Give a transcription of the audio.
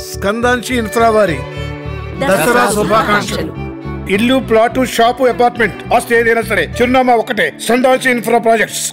స్కందాంశి infra వారి దసరా శుభాకాంక్షలు. ఇల్లు ప్లాటు షాపు అపార్ట్మెంట్ ఆస్తి ఏదైనా సరే చిరునామా ఒకటే సందాంశి ఇన్ఫ్రా ప్రాజెక్ట్స్.